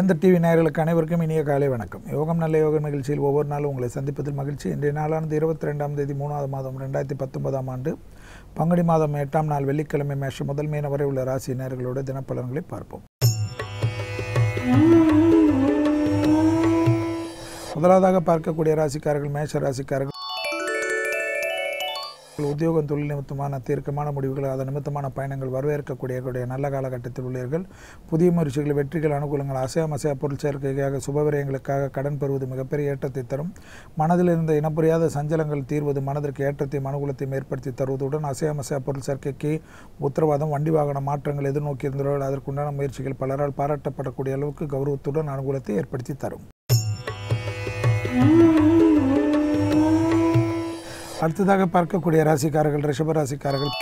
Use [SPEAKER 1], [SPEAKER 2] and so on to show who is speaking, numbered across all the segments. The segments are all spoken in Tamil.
[SPEAKER 1] வேந்த டிவி நேயர்களுக்கு அனைவருக்கும் இனிய காலை வணக்கம். யோகம் நல்ல யோக நிகழ்ச்சியில் ஒவ்வொரு நாளும் உங்களை சந்திப்பதில் மகிழ்ச்சி. இன்றைய நாளானது இருபத்தி ரெண்டாம் தேதி மூணாவது மாதம் ரெண்டாயிரத்தி பத்தொன்பதாம் ஆண்டு. பங்குனி மாதம் எட்டாம் நாள் வெள்ளிக்கிழமை மேஷம் முதல் மீன வரை உள்ள ராசி நேயர்களோட தினப்பலன்களை பார்ப்போம். முதலாவதாக பார்க்கக்கூடிய ராசிக்காரர்கள் மேஷ ராசிக்காரர்கள் உத்தியோகம் தொழில் நிமித்தமான தீர்க்கமான முடிவுகள் அதன் நிமித்தமான பயணங்கள் வரவேற்கக்கூடிய கூடிய நல்ல காலகட்டத்தில் உள்ளீர்கள். புதிய முயற்சிகள் வெற்றிகள் அனுகூலங்கள் அசையம் அசையா பொருள் சேர்க்கைக்காக சுபவிரயங்களுக்காக கடன் பெறுவது மிகப்பெரிய ஏற்றத்தை தரும். மனதில் இருந்த இனப்புரியாத சஞ்சலங்கள் தீர்வது மனதிற்கு ஏற்றத்தையும் அனுகூலத்தையும் ஏற்படுத்தி தருவதுடன் அசையம் அசையா பொருள் சேர்க்கைக்கு உத்தரவாதம் வண்டி வாகன மாற்றங்கள் எதிர்நோக்கி இருந்தவர்கள் அதற்குண்டான முயற்சிகள் பலரால் பாராட்டப்படக்கூடிய அளவுக்கு கௌரவத்துடன் அனுகூலத்தை ஏற்படுத்தி தரும். அடுத்ததாக பார்க்கக்கூடிய ராசிக்காரர்கள் ரிஷப ராசிக்காரர்கள்.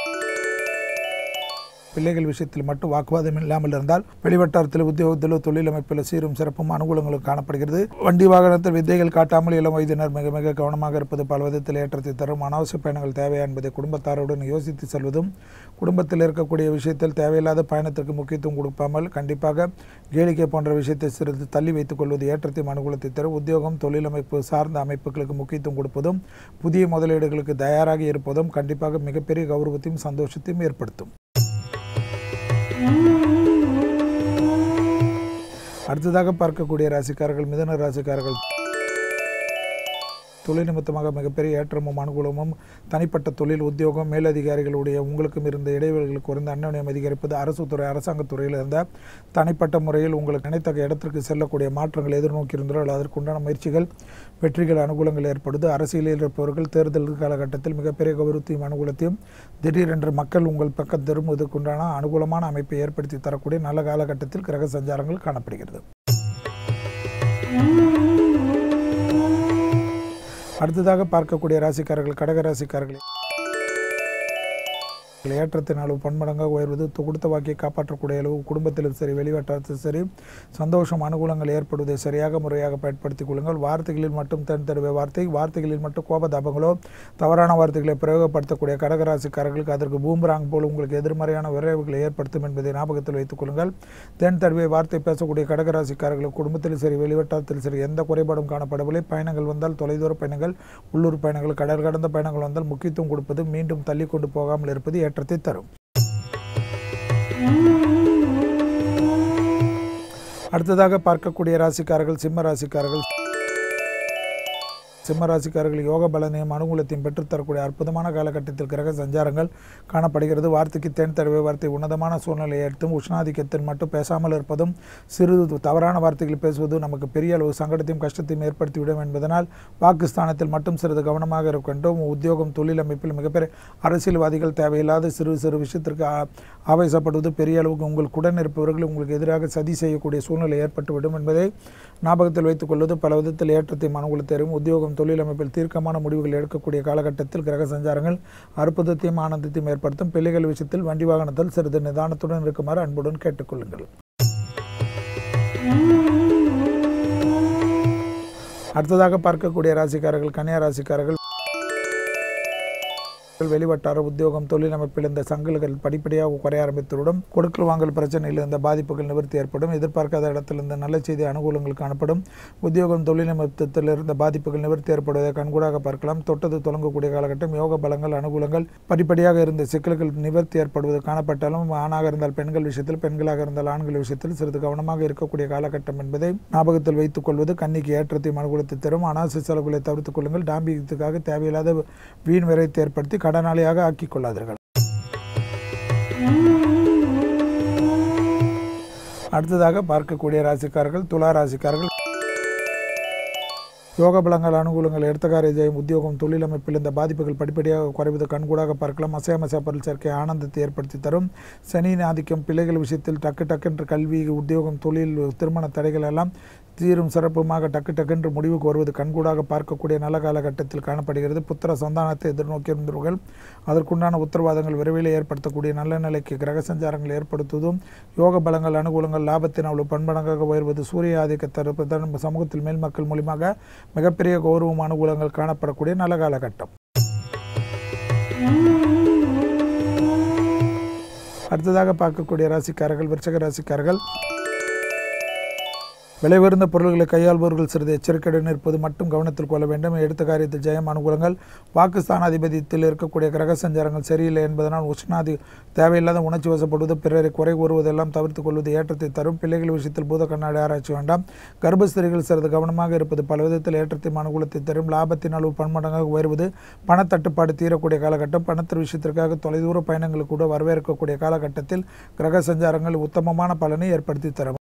[SPEAKER 1] பிள்ளைகள் விஷயத்தில் மட்டும் வாக்குவாதம் இல்லாமல் இருந்தால் வெளிவட்டாரத்தில் உத்தியோகத்திலோ தொழில் அமைப்பில் சீரும் சிறப்பும் அனுகூலங்களும் காணப்படுகிறது. வண்டி வாகனத்தில் வித்தைகள் காட்டாமல் இளம் வயதினர் மிக மிக கவனமாக இருப்பது பல விதத்தில் ஏற்றத்தை தரும். அனாவசிய பயணங்கள் தேவையா என்பதை குடும்பத்தாருடன் யோசித்து செல்வதும் குடும்பத்தில் இருக்கக்கூடிய விஷயத்தில் தேவையில்லாத பயணத்திற்கு முக்கியத்துவம் கொடுக்காமல் கண்டிப்பாக கேளிக்கை போன்ற விஷயத்தை சிறிது தள்ளி வைத்துக் கொள்வது ஏற்றத்தையும் அனுகூலத்தை தரும். உத்தியோகம் தொழில் அமைப்பு சார்ந்த அமைப்புகளுக்கு முக்கியத்துவம் கொடுப்பதும் புதிய முதலீடுகளுக்கு தயாராக இருப்பதும் கண்டிப்பாக மிகப்பெரிய கௌரவத்தையும் சந்தோஷத்தையும் ஏற்படுத்தும். அடுத்ததாக பார்க்கக்கூடிய ராசிக்காரர்கள் மிதன ராசிக்காரர்கள். தொழில் நிமித்தமாக மிகப்பெரிய ஏற்றமும் அனுகூலமும் தனிப்பட்ட தொழில் உத்தியோகம் மேலதிகாரிகளுடைய உங்களுக்கும் இருந்த இடைவெளிகள் குறைந்த அந்யோன்யம் அதிகரிப்பது அரசு துறை அரசாங்கத் துறையில் இருந்த தனிப்பட்ட முறையில் உங்களுக்கு நினைத்தக்க இடத்திற்கு செல்லக்கூடிய மாற்றங்கள் எதிர்நோக்கி இருந்தால் அதற்குண்டான முயற்சிகள் வெற்றிகள் அனுகூலங்கள் ஏற்படுது. அரசியலில் இருப்பவர்கள் தேர்தல் காலகட்டத்தில் மிகப்பெரிய கௌரவத்தையும் அனுகூலத்தையும் திடீரென்று மக்கள் உங்கள் பக்கம் திரும்புவதற்குண்டான அனுகூலமான அமைப்பை ஏற்படுத்தி தரக்கூடிய நல்ல காலகட்டத்தில் கிரக சஞ்சாரங்கள் காணப்படுகிறது. அடுத்ததாக பார்க்கக்கூடிய ராசிக்காரர்கள் கடக ராசிக்காரர்கள். ஏற்றத்தின் அளவு பன்மடங்காக உயர்வது து- கொடுத்த வாக்கியை காப்பாற்றக்கூடிய அளவு குடும்பத்திலும் சரி வெளிவட்டாரத்திலும் சரி சந்தோஷம் அனுகூலங்கள் ஏற்படுவதை சரியாக முறையாக பயன்படுத்திக் கொள்ளுங்கள். வார்த்தைகளில் மட்டும் தன் தடவை வார்த்தை வார்த்தைகளில் மட்டும் கோபதாபங்களோ தவறான வார்த்தைகளை பிரயோகப்படுத்தக்கூடிய கடகராசிக்காரர்களுக்கு அதற்கு பூம்பராங் போல் உங்களுக்கு எதிர்மறையான விரைவுகளை ஏற்படுத்தும் என்பதை ஞாபகத்தில் வைத்துக் கொள்ளுங்கள். தென் தடவை வார்த்தை பேசக்கூடிய கடகராசிக்காரர்களுக்கு குடும்பத்திலும் சரி வெளிவட்டத்தில் சரி எந்த குறைபாடும் காணப்படவில்லை. பயணங்கள் வந்தால் தொலைதூர பயணங்கள் உள்ளூர் பயணங்கள் கடல் கடந்த பயணங்கள் வந்தால் முக்கியத்துவம் கொடுப்பது மீண்டும் தள்ளி கொண்டு போகாமல் இருப்பது ஏற்றத்தை தரும். அடுத்ததாக பார்க்கக்கூடிய ராசிக்காரர்கள் சிம்ம ராசிக்காரர்கள் சிம்மராசிக்காரர்கள் யோக பலனையும் அனுகூலத்தையும் பெற்றுத்தரக்கூடிய அற்புதமான காலகட்டத்தில் கிரக சஞ்சாரங்கள் காணப்படுகிறது. வார்த்தைக்கு தேன் தடவை வார்த்தை உன்னதமான சூழ்நிலையை எடுத்தும் உஷ்ணாதிக்கத்தில் மட்டும் பேசாமல் இருப்பதும் சிறு தவறான வார்த்தைகள் பேசுவது நமக்கு பெரிய அளவு சங்கடத்தையும் கஷ்டத்தையும் ஏற்படுத்திவிடும் என்பதனால் பாகிஸ்தானத்தில் மட்டும் சிறிது கவனமாக இருக்க வேண்டும். உத்தியோகம் தொழில் அமைப்பில் மிகப்பெரிய அரசியல்வாதிகள் தேவையில்லாத சிறு சிறு விஷயத்திற்கு ஆவேசப்படுவது பெரிய அளவுக்கு உங்களுக்கு உடன் இருப்பவர்கள் உங்களுக்கு எதிராக சதி செய்யக்கூடிய சூழ்நிலை ஏற்பட்டுவிடும் என்பதை ஞாபகத்தில் வைத்துக் கொள்வது பல விதத்தில் ஏற்றத்தையும் தரும். உத்தியோகம் தொழில் அமைப்பில் தீர்க்கமான முடிவுகள் எடுக்கக்கூடிய காலகட்டத்தில் கிரக சஞ்சாரங்கள் அற்புதத்தையும் ஆனந்தத்தையும் ஏற்படுத்தும் பிள்ளைகள் விஷயத்தில் வண்டி வாகனத்தில் சிறிது நிதானத்துடன் இருக்குமாறு அன்புடன் கேட்டுக்கொள்ளுங்கள். அடுத்ததாக பார்க்கக்கூடிய ராசிக்காரர்கள் கன்னியா ராசிக்காரர்கள் வெளிவட்டார உத்தியோகம் தொழில் அமைப்பில் இந்த சங்கல்கள் படிப்படியாக குறைய ஆரம்பித்துவிடும் கொடுக்கல் வாங்கல் பிரச்சனையில் இருந்த பாதிப்புகள் நிவர்த்தி ஏற்படும். எதிர்பார்க்காத இடத்திலிருந்து இந்த நல்ல செய்தி அனுகூலங்கள் காணப்படும். உத்தியோகம் தொழில் அமைப்பத்தில் இருந்த பாதிப்புகள் நிவர்த்தி ஏற்படுவதை கண்கூடாக பார்க்கலாம். தொட்டது தொடங்கக்கூடிய காலகட்டம் யோக பலங்கள் அனுகூலங்கள் படிப்படியாக இருந்த சிக்கல்கள் நிவர்த்தி ஏற்படுவது காணப்பட்டாலும் ஆணாக இருந்தால் பெண்கள் விஷயத்தில் பெண்களாக இருந்தால் ஆண்கள் விஷயத்தில் சிறிது கவனமாக இருக்கக்கூடிய காலகட்டம் என்பதை ஞாபகத்தில் வைத்துக் கொள்வது கன்னிக்கு ஏற்றத்தையும் அனுகூலத்தை தரும். அனாவசிய செலவுகளை தவிர்த்துக் கொள்ளுங்கள். டாம்பியத்துக்காக தேவையில்லாத வீண் விரைத்து ஏற்படுத்தி கடனாளியாக ஆக்கிக் கொள்ளாதீர்கள் அடுத்ததாக பார்க்கக்கூடிய ராசிக்காரர்கள் துலா ராசிக்காரர்கள் யோக பலங்கள் அனுகூலங்கள் எடுத்தகார ஜெயம் உத்தியோகம் தொழில் அமைப்பில் இந்த பாதிப்புகள் படிப்படியாக குறைவது கண்கூடாக பார்க்கலாம் அசையமசா பொருள் சேர்க்கை ஆனந்தத்தை ஏற்படுத்தி தரும். சனியின் ஆதிக்கம் பிள்ளைகள் விஷயத்தில் டக்கு டக்கென்று கல்வி உத்தியோகம் தொழில் திருமண தடைகள் எல்லாம் தீரும் சிறப்புமாக டக்கு டக்கென்று முடிவுக்கு வருவது கண்கூடாக பார்க்கக்கூடிய நல்ல காலகட்டத்தில் காணப்படுகிறது. புத்திர சந்தானத்தை எதிர்நோக்கி இருந்தவர்கள் அதற்குண்டான உத்தரவாதங்கள் விரைவில் ஏற்படுத்தக்கூடிய நல்ல நிலைக்கு கிரக சஞ்சாரங்கள் ஏற்படுத்துவதும் யோக பலங்கள் அனுகூலங்கள் லாபத்தின் அவ்வளவு பண்படங்காக உயர்வது சூரிய ஆதிக்க தருப்பது சமூகத்தில் மேல் மக்கள் மூலியமாக மிகப்பெரிய கௌரவம் அனுகூலங்கள் காணப்படக்கூடிய நல்ல காலகட்டம். அடுத்ததாக பார்க்கக்கூடிய ராசிக்காரர்கள் விருச்சக ராசிக்காரர்கள் விலை உயர்ந்த பொருள்களை கையாள்பவர்கள் சிறிது எச்சரிக்கையுடன் இருப்பது மட்டும் கவனத்தில் கொள்ள வேண்டும். எடுத்த காரியத்தில் ஜெயம் அனுகூலங்கள். வாக்குஸ்தானாதிபதியத்தில் இருக்கக்கூடிய கிரக சஞ்சாரங்கள் சரியில்லை என்பதனால் உஷ்ணாதி தேவையில்லாத உணர்ச்சி வசப்படுவது பிறரை குறை கூறுவதெல்லாம் தவிர்த்துக் கொள்வது ஏற்றத்தை தரும். பிள்ளைகள் விஷயத்தில் பூத கண்ணாடி ஆராய்ச்சி வேண்டாம். கர்ப்பஸ்திரிகள் சிறிது கவனமாக இருப்பது பல விதத்தில் ஏற்றத்தையும் அனுகூலத்தை தரும். லாபத்தின் அளவு பன்மடங்காக உயர்வது பணத்தட்டுப்பாடு தீரக்கூடிய காலகட்டம் பணத்தின் விஷயத்திற்காக தொலைதூர பயணங்கள் கூட வரவேற்கக்கூடிய காலகட்டத்தில் கிரக சஞ்சாரங்கள் உத்தமமான பலனை ஏற்படுத்தி தரும்.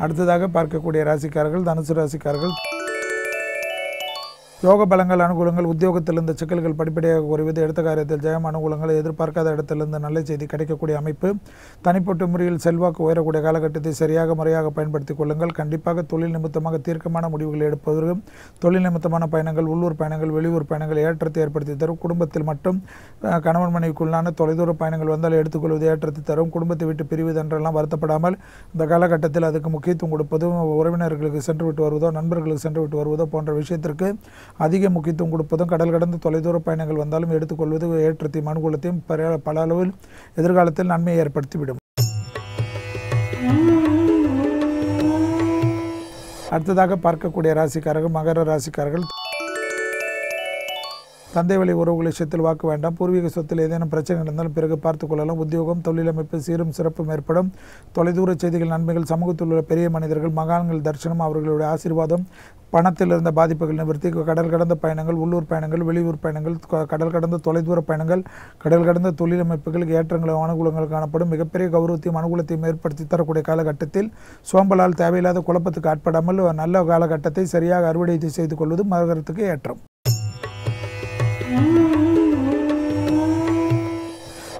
[SPEAKER 1] அடுத்ததாக பார்க்கக்கூடிய ராசிக்காரர்கள் தனுசு ராசிக்காரர்கள் யோக பலங்கள் அனுகூலங்கள் உத்தியோகத்தில் இருந்த சிக்கல்கள் படிப்படியாக குறைவது எடுத்த காரியத்தில் ஜெயம் அனுகூலங்கள் எதிர்பார்க்காத இடத்திலிருந்து நல்ல செய்தி கிடைக்கக்கூடிய அமைப்பு. தனிப்பட்ட முறையில் செல்வாக்கு உயரக்கூடிய காலகட்டத்தை சரியாக முறையாக பயன்படுத்திக் கொள்ளுங்கள். கண்டிப்பாக தொழில் நிமித்தமாக தீர்க்கமான முடிவுகள் எடுப்பதற்கும் தொழில் நிமித்தமான பயணங்கள் உள்ளூர் பயணங்கள் வெளியூர் பயணங்கள் ஏற்றத்தை ஏற்படுத்தி தரும். குடும்பத்தில் மட்டும் கணவன் மனைவிக்குள்ளான தொலைதூர பயணங்கள் வந்தால் எடுத்துக்கொள்வது ஏற்றத்தை தரும். குடும்பத்தை விட்டு பிரிவது என்றெல்லாம் வருத்தப்படாமல் இந்த காலகட்டத்தில் அதுக்கு முக்கியத்துவம் கொடுப்பதும் உறவினர்களுக்கு சென்று விட்டு வருவதோ நண்பர்களுக்கு சென்று விட்டு வருவதோ போன்ற விஷயத்திற்கு அதிக முக்கியத்துவம் கொடுப்பதும் கடல் கடந்த தொலைதூர பயணங்கள் வந்தாலும் எடுத்துக்கொள்வது ஏற்றத்தையும் அனுகூலத்தையும் பல- பல அளவில் எதிர்காலத்தில் நன்மையை ஏற்படுத்திவிடும். அடுத்ததாக பார்க்கக்கூடிய ராசிக்காரர்கள் மகர ராசிக்காரர்கள் தந்தை வழி உறவுகள் விஷயத்தில் வாக்கு வேண்டாம். பூர்வீக சொத்தில் ஏதேனும் பிரச்சனை நடந்தால் பிறகு பார்த்துக்கொள்ளலாம் உத்தியோகம் தொழிலமைப்பு சீரும் சிறப்பும் ஏற்படும். தொலைதூர செய்திகள் நன்மைகள் சமூகத்தில் உள்ள பெரிய மனிதர்கள் மகான்கள் தரிசனம் அவர்களுடைய ஆசீர்வாதம் பணத்தில் இருந்த பாதிப்புகள் நிவர்த்தி கடல் கடந்த பயணங்கள் உள்ளூர் பயணங்கள் வெளியூர் பயணங்கள் க- கடல் கடந்த தொலைதூர பயணங்கள் கடல் கடந்த தொழிலமைப்புகளுக்கு ஏற்றங்களும் அனுகூலங்கள் காணப்படும். மிகப்பெரிய கௌரவத்தையும் அனுகூலத்தையும் ஏற்படுத்தி தரக்கூடிய காலகட்டத்தில் சோம்பலால் தேவையில்லாத குழப்பத்துக்கு ஆட்படாமல் நல்ல காலகட்டத்தை சரியாக அறுவடை செய்து கொள்வது மகரத்துக்கு ஏற்றம்.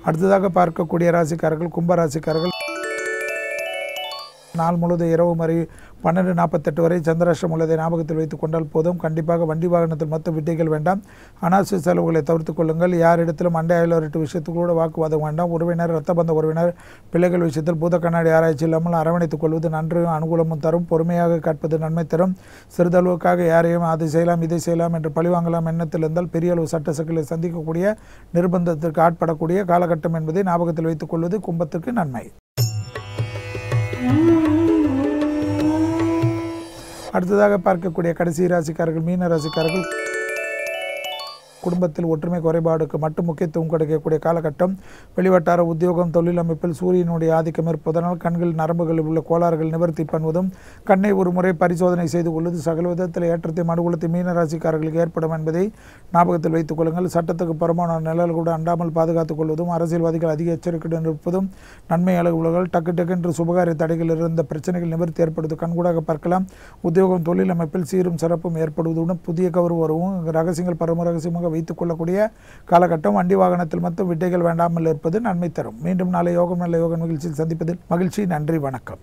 [SPEAKER 1] அடுத்ததாக பார்க்கக்கூடிய ராசிக்காரர்கள் கும்ப ராசிக்காரர்கள் நாள் முழுவதும் இரவு வரை பன்னெண்டு நாற்பத்தெட்டு வரை சந்திராஷ்டிரம் உள்ளதை ஞாபகத்தில் வைத்துக் கொண்டால் போதும். கண்டிப்பாக வண்டி வாகனத்தில் மொத்த விட்டைகள் வேண்டாம். அனாவசிய செலவுகளை தவிர்த்துக் கொள்ளுங்கள். யாரிடத்திலும் அண்டை அயலவர்கிட்ட விஷயத்துக்கு கூட வாக்குவாதம் வேண்டாம். உறவினர் ரத்த பந்த உறவினர் பிள்ளைகள் விஷயத்தில் பூத கண்ணாடி ஆராய்ச்சி இல்லாமல் அரவணைத்துக் கொள்வது நன்று அனுகூலமும் தரும். பொறுமையாக காட்பது நன்மை தரும். சிறிதளவுக்காக யாரையும் அதை செய்யலாம் இதை செய்யலாம் என்று பழிவாங்கலாம் எண்ணத்தில் இருந்தால் பெரிய அளவு சட்ட சிக்கலை சந்திக்கக்கூடிய நிர்பந்தத்திற்கு ஆட்படக்கூடிய காலகட்டம் என்பதை ஞாபகத்தில் வைத்துக் கொள்வது கும்பத்துக்கு நன்மை. அடுத்ததாக பார்க்கக்கூடிய கடைசி ராசிக்காரர்கள் மீன ராசிக்காரர்கள். குடும்பத்தில் ஒற்றுமை குறைபாடுக்கு மட்டும் முக்கியத்துவம் கிடைக்கக்கூடிய காலகட்டம். வெளிவட்டார உத்தியோகம் தொழில் அமைப்பில் சூரியனுடைய ஆதிக்கம் இருப்பதனால் கண்கள் நரம்புகளில் உள்ள கோளாறுகள் நிவர்த்தி பண்ணுவதும் கண்ணை ஒரு முறை பரிசோதனை செய்து கொள்வது சகல விதத்தில் ஏற்றத்தை மனுகுலத்தை மீனராசிக்காரர்களுக்கு ஏற்படும் என்பதை ஞாபகத்தில் வைத்துக் கொள்ளுங்கள். சட்டத்துக்கு புறமான நிழல் கூட அண்டாமல் பாதுகாத்துக் கொள்வதும் அரசியல்வாதிகள் அதிக எச்சரிக்கையுடன் இருப்பதும் நன்மை அலுவலர்கள் டக்கு டக்குன்று சுபகாரிய தடைகள் இருந்த பிரச்சனைகள் நிவர்த்தி ஏற்படுவது கண்கூடாக பார்க்கலாம். உத்தியோகம் தொழில் அமைப்பில் சீரும் சிறப்பும் ஏற்படுவதுடன் புதிய கவர் வரவும் ரகசியங்கள் பரம ரகசியமாக வைத்துக் கொள்ளக்கூடிய காலகட்டம். வண்டி வாகனத்தில் மட்டும் விட்டைகள் வேண்டாமல் இருப்பது நன்மை தரும். மீண்டும் நாளை யோகம் நல்ல யோக நிகழ்ச்சியில் சந்திப்பதில் மகிழ்ச்சி. நன்றி வணக்கம்.